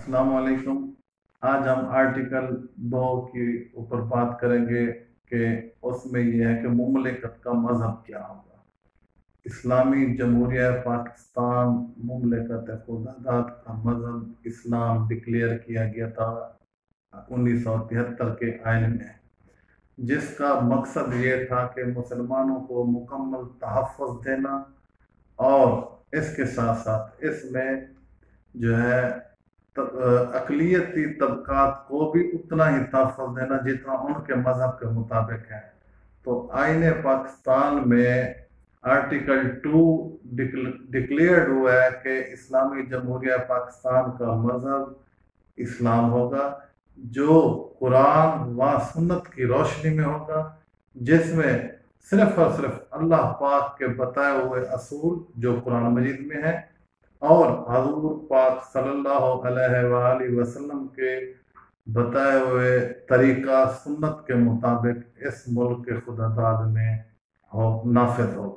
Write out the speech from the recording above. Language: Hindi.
अस्सलाम आज हम आर्टिकल दो के ऊपर बात करेंगे कि उसमें यह है कि मुमलिकत का मज़हब क्या होगा। इस्लामी जमहूरिया पाकिस्तान मुमलिकत खुदादात का मज़हब इस्लाम डिक्लेयर किया गया था उन्नीस सौ तिहत्तर के आयन में। जिसका मकसद ये था कि मुसलमानों को मुकम्मल तहफ़ देना और इसके साथ साथ इसमें जो है अकलीती तबकात को भी उतना ही तहफ़ देना जितना उनके मज़हब के मुताबिक है। तो आइन पाकिस्तान में आर्टिकल टू डिक्लेयर्ड हुआ है कि इस्लामी जमहूरिया पाकिस्तान का मज़हब इस्लाम होगा, जो कुरान व सुन्नत की रोशनी में होगा, जिसमें सिर्फ़ और सिर्फ़ अल्लाह पाक के बताए हुए असूल जो कुरान मजीद में है और हजूर पाक सल्लल्लाहु वसल्लम के बताए हुए तरीका सुन्नत के मुताबिक इस मुल्क के खुदादाद में हो नाफिज हो